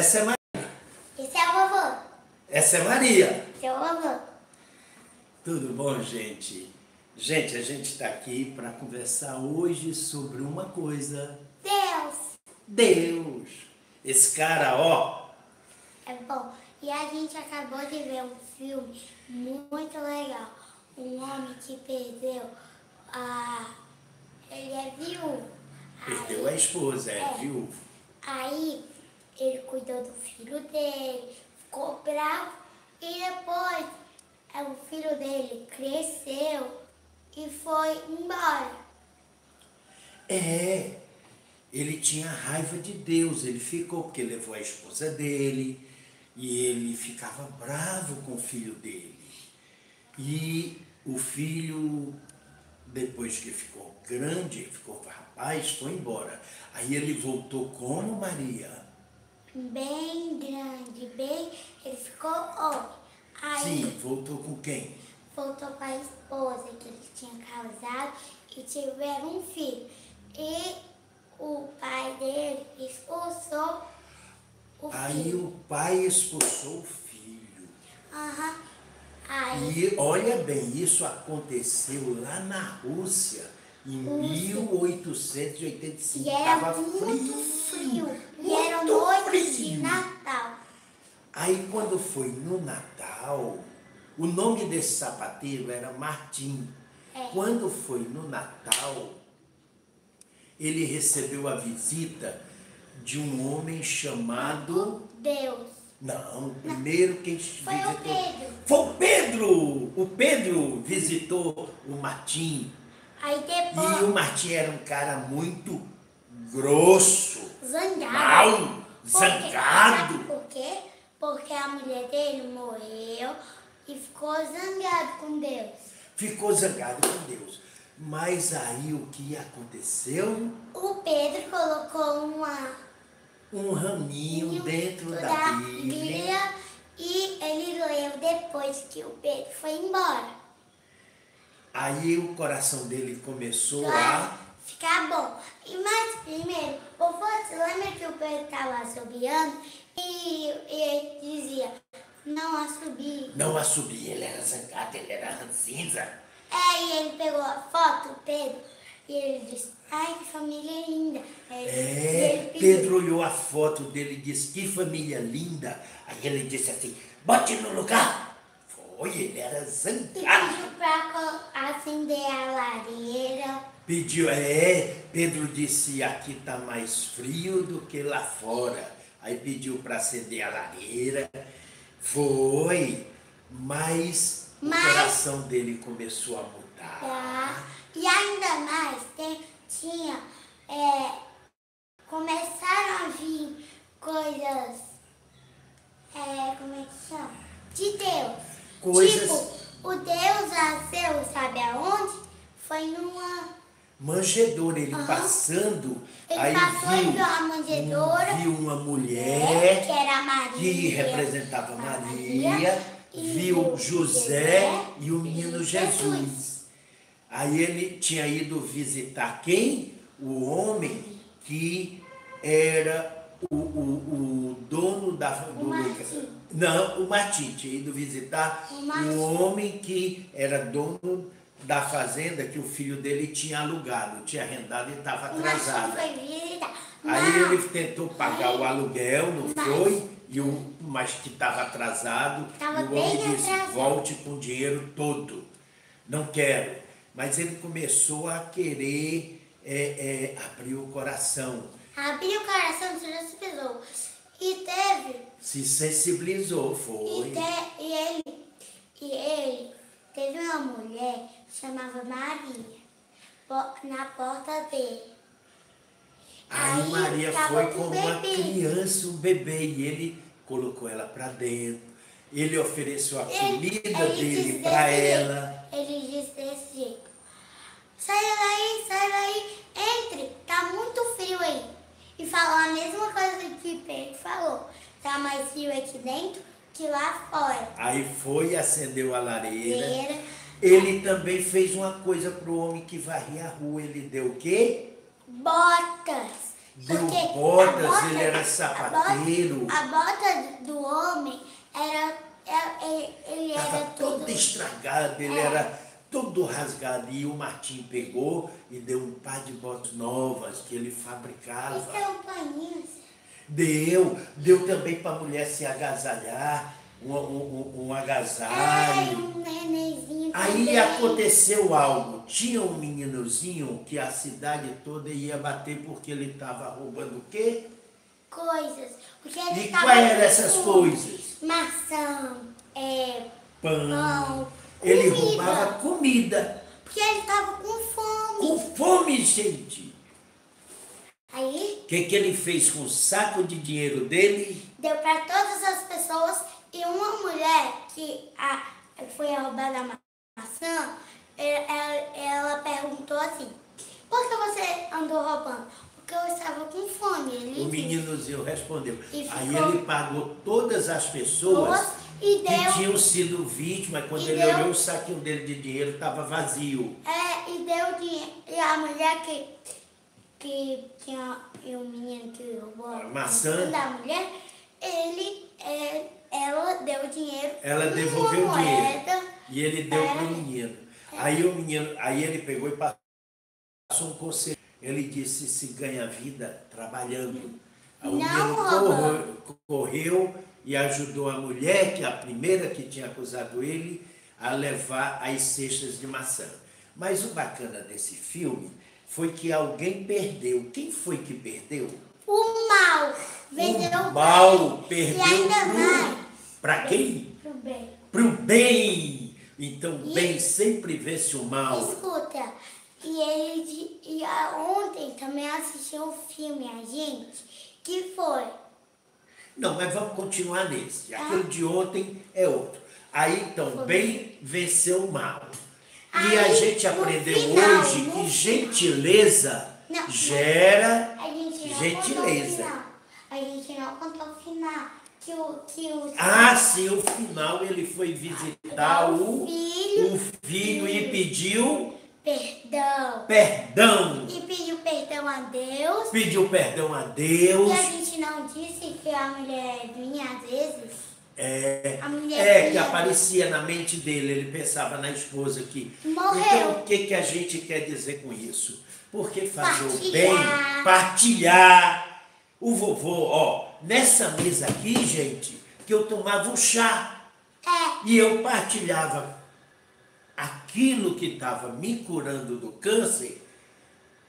Essa é Maria. Esse é o vovô. Essa é Maria. Esse é o vovô. Tudo bom, gente? Gente, a gente está aqui para conversar hoje sobre uma coisa. Deus. Deus. Esse cara, ó. É bom. E a gente acabou de ver um filme muito legal. Um homem que perdeu a. Ele é viúvo. Perdeu a esposa, é, É. viúvo. Aí ele cuidou do filho dele, ficou bravo e depois é, o filho dele cresceu e foi embora. É, ele tinha raiva de Deus, ele ficou porque levou a esposa dele e ele ficava bravo com o filho dele. E o filho, depois que ficou grande, ficou rapaz, foi embora. Aí ele voltou como Maria? Bem grande, bem. Ele ficou homem. Aí Sim, voltou com quem? voltou com a esposa que ele tinha casado e tiveram um filho. E o pai dele expulsou o Aí filho. o pai expulsou o filho. Aham. Aí E olha bem, isso aconteceu lá na Rússia, em Rússia. 1885. E era muito frio. E era muito noite de frio. Natal. Aí quando foi no Natal, o nome desse sapateiro era Martim. É. Quando foi no Natal, ele recebeu a visita de um homem chamado. Deus. Não, primeiro quem Foi visitou. o Pedro. Foi o Pedro! O Pedro visitou o Martim. Aí E o depois, Martim era um cara muito grosso, zangado. mal, zangado. por quê? Porque a mulher dele morreu e ficou zangado com Deus. Ficou zangado com Deus. Mas aí o que aconteceu? O Pedro colocou uma Um raminho dentro da Bíblia. e ele leu depois que o Pedro foi embora. Aí o coração dele começou a. ficar bom. Mas primeiro, o você lembra que o Pedro estava assobiando e, e ele dizia, não assobie. Não assobia, ele era zangado, ele era ranzinza. É, e ele pegou a foto, Pedro, e ele disse, ai que família linda. Aí É, pediu- Pedro olhou a foto dele e disse, que família linda. Aí ele disse assim, bote no lugar. Foi, ele era zangado. pediu pra co- acender a lareira. Pediu, é, Pedro disse, aqui está mais frio do que lá fora. Aí pediu para acender a lareira. Foi, mas, Mas- o coração dele começou a mudar. Tá? E ainda mais, tem, tinha, é, começaram a vir coisas, é, como é que chama? De Deus. Coisas- Tipo, o Deus nasceu, sabe aonde? Foi numa... Manjedoura, ele Aham. passando, Ele aí viu, viu a manjedoura. viu uma É, mulher que era Maria. que representava a Maria, e viu José e o menino Jesus. Jesus. Aí ele tinha ido visitar quem? O homem que era o, o, o dono da do, Martim. Não, o tinha ido visitar O o homem que era dono da fazenda que o filho dele tinha alugado, tinha arrendado e estava O atrasado. foi visitar. Aí ele tentou pagar o aluguel, não foi? E o, mas que estava atrasado. E o homem disse, volte com o dinheiro todo. Não quero. Mas ele começou a querer é, é, abrir o coração. Abriu o coração de todas as pessoas. E teve Se sensibilizou, E, foi. te- e ele, e ele teve uma mulher chamava Maria na porta dele. Aí, Aí Maria foi com um uma criança, um bebê, e ele colocou ela para dentro. Ele ofereceu a comida dele disse para desse ela. Ele disse desse jeito. Sai daí, sai daí, entre, tá muito frio aí. E falou a mesma coisa que Pedro falou. Tá mais frio aqui dentro que lá fora. Aí foi, acendeu a lareira. Lareira. Ele também fez uma coisa pro homem que varria a rua. Ele deu o quê? Botas. deu Porque botas, a bota- ele era a sapateiro. bota- A bota do homem era. era- ele ele era todo estragado, ele É. era todo rasgado. E o Martim pegou e deu um par de botas novas que ele fabricava. Isso é um paninho. Deu, deu também para a mulher se agasalhar, um, um, um- um É, agasalho. um nenenzinho Aí também. aconteceu algo. Tinha um meninozinho que a cidade toda ia bater porque ele estava roubando o quê? Coisas. Porque ele E quais eram essas coisas? Maçã, é, Pão. pão, Ele roubava comida. Porque ele tava com fome. Com fome, gente. Aí O que, que ele fez com o saco de dinheiro dele? deu para todas as pessoas e uma mulher que a, foi roubada a maçã, ela, ela perguntou assim, por que você andou roubando? Porque eu estava com fome. Ele O meninozinho respondeu. Aí ele pagou todas as pessoas e que deu, tinham sido vítimas. Quando ele deu- olhou, o saquinho dele de dinheiro estava vazio. é, e deu dinheiro. E a mulher que, que tinha e o menino que roubou a Maçã. da mulher, ele, é, ela deu dinheiro. Ela devolveu o dinheiro. E ele deu É. para o menino. Aí o menino, aí ele pegou e passou um conselho. Ele disse, se ganha vida trabalhando. Aí o Não menino correu, correu e ajudou a mulher, que é a primeira que tinha acusado ele, a levar as cestas de maçã. Mas o bacana desse filme foi que alguém perdeu. Quem foi que perdeu? O mal vendeu o mal perdeu E ainda mais. para quem? Pro bem. Para o bem. Então o bem sempre vence o mal. Escuta, e ele e ontem também assistiu um filme, a gente, que foi. Não, mas vamos continuar nesse. Ah. Aquele de ontem é outro. Aí então, Foi. bem venceu o mal. E a Aí, gente aprendeu final, hoje que gentileza Não, gera A gente o gentileza. final. A gente não contou o final. Que o. Que o Ah, sim, o final ele foi visitar o, filho, o filho e pediu perdão. perdão. E pediu perdão a Deus. Pediu perdão a Deus. E a gente não disse que a mulher vinha às vezes. É, mulher é, que aparecia na mente dele, ele pensava na esposa aqui. Morreu. Então, o que, que a gente quer dizer com isso? Porque fazer o bem, partilhar. O vovô, ó, nessa mesa aqui, gente, que eu tomava o chá É. e eu partilhava aquilo que estava me curando do câncer,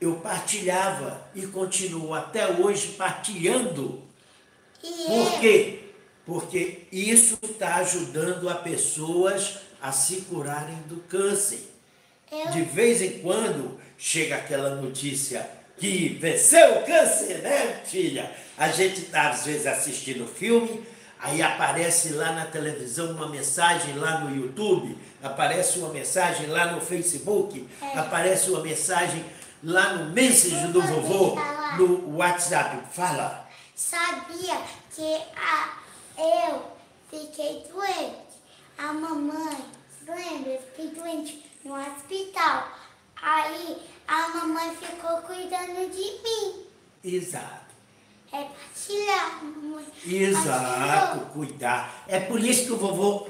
eu partilhava e continuo até hoje partilhando. E Por eu- quê? Porque isso está ajudando a pessoas a se curarem do câncer. eu De vez em quando chega aquela notícia que venceu o câncer, né, filha? A gente está, às vezes, assistindo filme, aí aparece lá na televisão uma mensagem lá no YouTube, aparece uma mensagem lá no Facebook, É. aparece uma mensagem lá no Message do vovô, no WhatsApp. Fala. sabia que a, eu fiquei doente. A mamãe, lembra? Eu fiquei doente no hospital. Aí a mamãe ficou cuidando de mim. Exato. É partilhar, mamãe. Exato, Partilhou. cuidar. É por isso que o vovô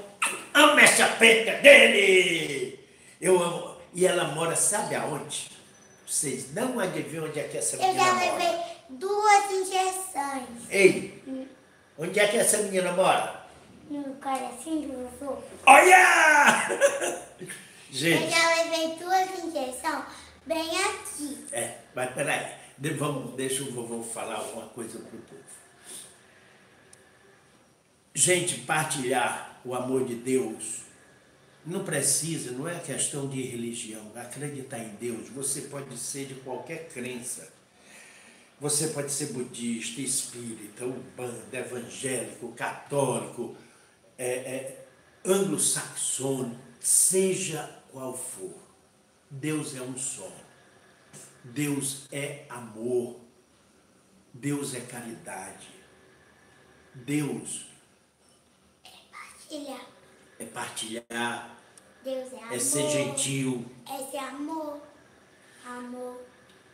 ama essa preta dele. Eu amo. E ela mora, sabe aonde? Vocês não adivinham onde é que essa Eu menina já mora. levei duas injeções Ei, onde é que essa menina mora? no coração do vovô. Olha! Eu Gente, já levei duas injeções bem aqui. é, mas peraí. Vamos, deixa o vovô falar alguma coisa pro povo. Gente, partilhar o amor de Deus não precisa, não é questão de religião. Acreditar em Deus, você pode ser de qualquer crença. Você pode ser budista, espírita, umbanda, evangélico, católico, é, é, anglo-saxônico, seja qual for. Deus é um só. Deus é amor. Deus é caridade. Deus. É partilhar, Deus é amor. é ser gentil. É amor. Amor.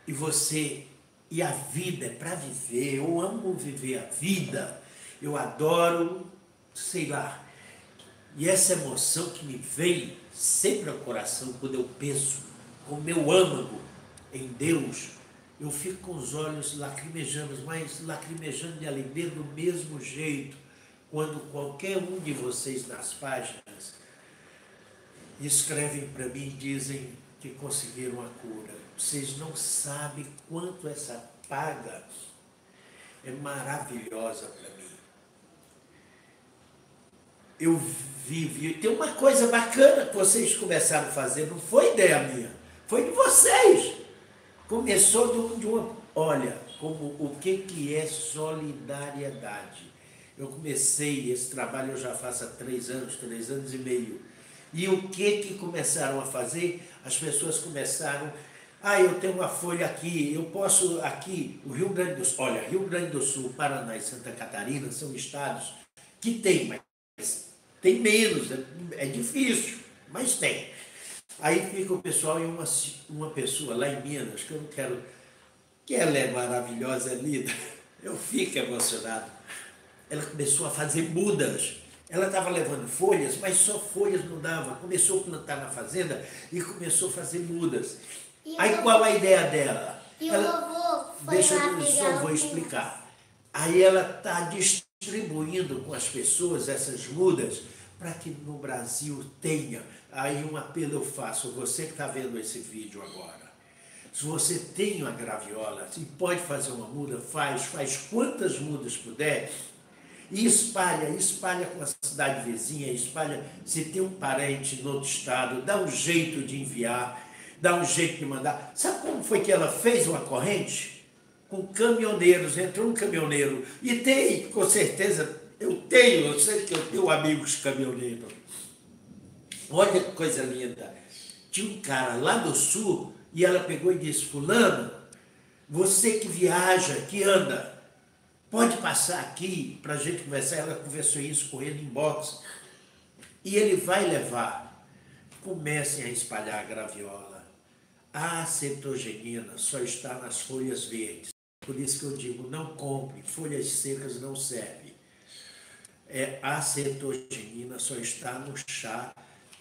E você E a vida é para viver. Eu amo viver a vida. Eu adoro, sei lá. E essa emoção que me vem sempre ao coração quando eu penso com o meu âmago em Deus, eu fico com os olhos lacrimejando, mas lacrimejando de alegria do mesmo jeito, quando qualquer um de vocês nas páginas escrevem para mim e dizem que conseguiram a cura. Vocês não sabem quanto essa paga é maravilhosa para mim. Eu vivi. Tem uma coisa bacana que vocês começaram a fazer, não foi ideia minha, foi de vocês. Começou de, uma. Olha, como o que, que é solidariedade. Eu comecei esse trabalho, eu já faço há três anos, três anos e meio. E o que que começaram a fazer? As pessoas começaram, ah, eu tenho uma folha aqui, eu posso aqui, o Rio Grande do Sul, olha, Rio Grande do Sul, Paraná e Santa Catarina são estados que tem, mas tem menos, é, é difícil, mas tem. Aí fica o pessoal e uma, uma pessoa lá em Minas, que eu não quero, que ela é maravilhosa, é linda, eu fico emocionado. Ela começou a fazer mudas. Ela estava levando folhas, mas só folhas não dava. Começou a plantar na fazenda e começou a fazer mudas. E Aí qual a ideia dela? E ela, o Deixa eu só vou explicar. Aí ela está distribuindo com as pessoas essas mudas para que no Brasil tenha Aí um apelo eu faço, você que está vendo esse vídeo agora. Se você tem uma graviola e pode fazer uma muda, faz, faz quantas mudas puder e espalha, espalha com a cidade vizinha, espalha. Se tem um parente no outro estado, dá um jeito de enviar, dá um jeito de mandar. Sabe como foi que ela fez uma corrente? Com caminhoneiros, entrou um caminhoneiro. E tem, com certeza, eu tenho, eu sei que eu tenho amigos caminhoneiros Olha que coisa linda. Tinha um cara lá do sul e ela pegou e disse: Fulano, você que viaja, que anda, pode passar aqui para a gente conversar. Ela conversou isso com ele em box. E ele vai levar. Comecem a espalhar a graviola. A cetogenina só está nas folhas verdes. Por isso que eu digo, não compre, folhas secas não servem. É, a cetogenina só está no chá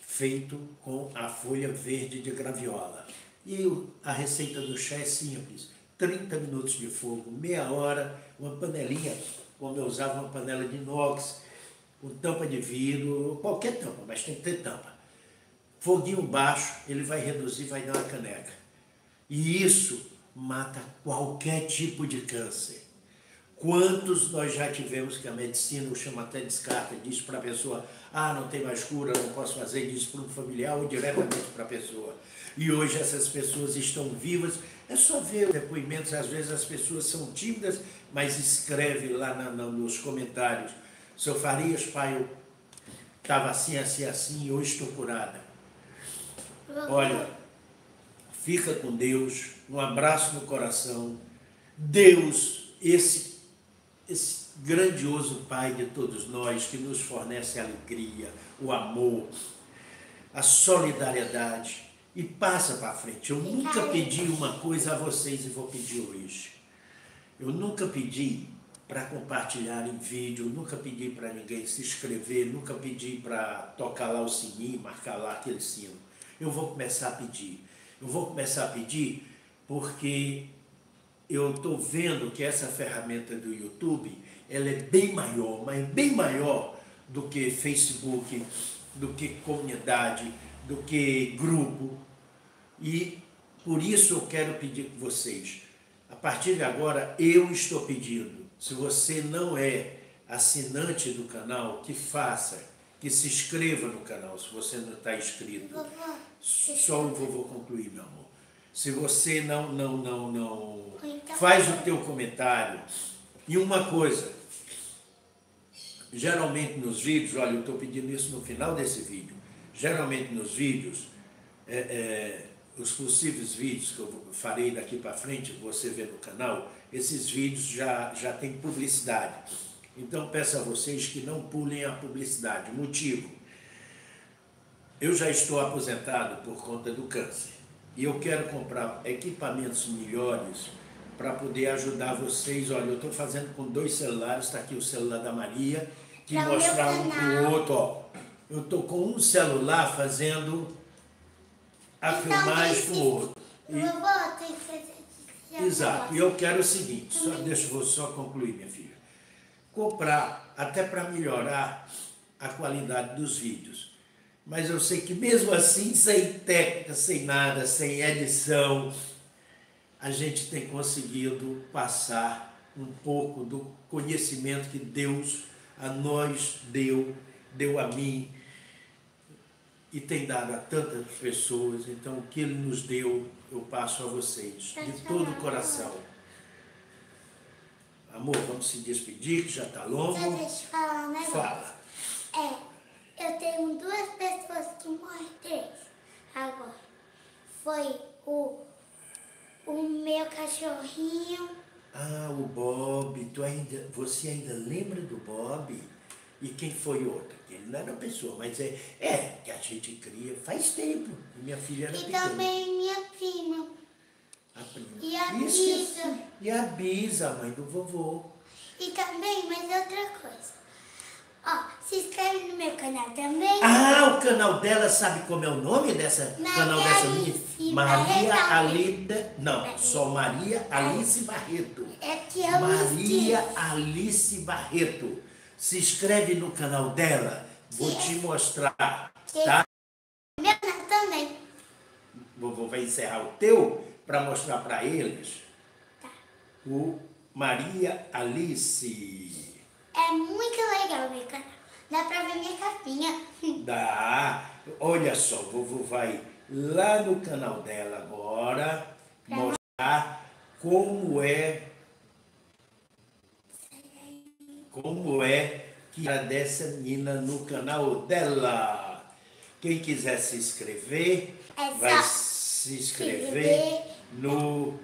feito com a folha verde de graviola. E a receita do chá é simples: 30 minutos de fogo, meia hora, uma panelinha, como eu usava uma panela de inox, com tampa de vidro, qualquer tampa, mas tem que ter tampa. Foguinho baixo, ele vai reduzir, vai dar uma caneca. E isso mata qualquer tipo de câncer. Quantos nós já tivemos que a medicina o chama até descarta, diz para a pessoa, ah, não tem mais cura, não posso fazer, diz para um familiar ou diretamente para a pessoa. E hoje essas pessoas estão vivas. É só ver depoimentos, às vezes as pessoas são tímidas, mas escreve lá na, na, nos comentários. Seu Farias, pai, eu estava assim, assim, assim, e hoje estou curada. Olha, fica com Deus, um abraço no coração. Deus, esse esse grandioso Pai de todos nós, que nos fornece a alegria, o amor, a solidariedade e passa para frente. Eu nunca pedi uma coisa a vocês e vou pedir hoje. Eu nunca pedi para compartilhar em vídeo, nunca pedi para ninguém se inscrever, nunca pedi para tocar lá o sininho, marcar lá aquele sino. Eu vou começar a pedir. Eu vou começar a pedir porque eu estou vendo que essa ferramenta do YouTube ela é bem maior, mas bem maior do que Facebook, do que comunidade, do que grupo. E por isso eu quero pedir com vocês, a partir de agora eu estou pedindo, se você não é assinante do canal, que faça, que se inscreva no canal, se você não está inscrito. Só o vovô concluir, meu amor. Se você não, não, não, não faz o teu comentário. E uma coisa, geralmente nos vídeos, olha, eu estou pedindo isso no final desse vídeo, geralmente nos vídeos, é, é, os possíveis vídeos que eu farei daqui para frente, você vê no canal, esses vídeos já, já tem publicidade. Então peço a vocês que não pulem a publicidade. Motivo, eu já estou aposentado por conta do câncer e eu quero comprar equipamentos melhores para poder ajudar vocês. Olha, eu estou fazendo com dois celulares, está aqui o celular da Maria, que mostrar um para o outro, ó. Eu estou com um celular fazendo a Então, filmagem esse- com o outro. E- Exato. E eu quero o seguinte, só, deixa eu só concluir, minha filha. Comprar, até para melhorar a qualidade dos vídeos. Mas eu sei que mesmo assim, sem técnica, sem nada, sem edição, a gente tem conseguido passar um pouco do conhecimento que Deus a nós deu, deu a mim e tem dado a tantas pessoas. Então, o que Ele nos deu, eu passo a vocês, de todo o coração. Amor, vamos se despedir, que já está Só longo. deixa eu falar um negócio. Fala. É, eu tenho duas pessoas que morreram, três agora. Foi o, o meu cachorrinho, Ah, o Bob, tu ainda, você ainda lembra do Bob? E quem foi outro? Ele não era uma pessoa, mas é, é que a gente cria faz tempo. E minha filha era e pequena. também minha prima. A prima. E a Isso que é- Bisa. E a Bisa, a mãe do vovô. E também, mas outra coisa. Ó, se inscreve no meu canal também. Ah, o canal dela, sabe como é o nome dessa Maria canal dessa Alice menina? Maria Barreto. Alida. Não, só Maria Alice Barreto. É que eu Maria. Alice Barreto. Se inscreve no canal dela. Vou te mostrar, tá? Meu canal também. Vovô vai encerrar o teu para mostrar para eles Tá. o Maria Alice. É muito legal meu canal. Dá pra ver minha capinha. Dá. Olha só, vovô vai lá no canal dela agora mostrar como é como é que era dessa menina no canal dela. Quem quiser se inscrever, É vai se inscrever inscrever. no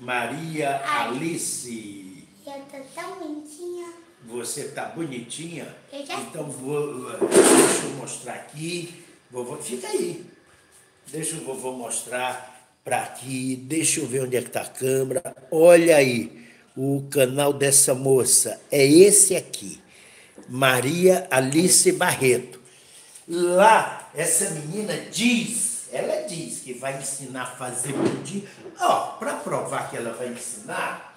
Maria Alice. Eu tô tão bonitinha. Você tá bonitinha? Eu já Então vou, deixa eu mostrar aqui. Vovô, fica aí. Deixa o vovô mostrar para aqui. Deixa eu ver onde é que tá a câmera. Olha aí, o canal dessa moça é esse aqui. Maria Alice Barreto. Lá, essa menina diz, ela diz que vai ensinar a fazer pudim. Ó, para provar que ela vai ensinar,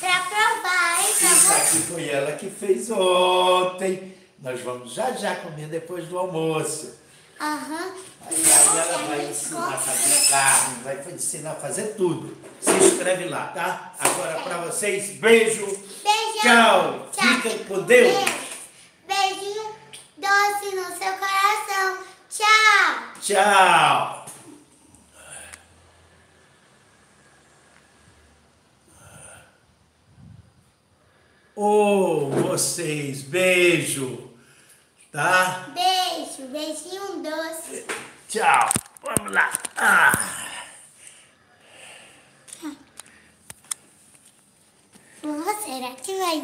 Pra provar, hein? Isso aqui foi ela que fez ontem. Nós vamos já já comer depois do almoço. Aham. Aí ela vai ensinar a fazer carne, vai ensinar a fazer tudo. Se inscreve lá, tá? Agora pra vocês, beijo. Beijão. Tchau. Fiquem com Deus. Beijo. Beijinho doce no seu coração. Tchau. Tchau. Ô, vocês, beijo. Tá? Beijo. Beijinho doce. Tchau. Vamos lá. Ah. Será que vai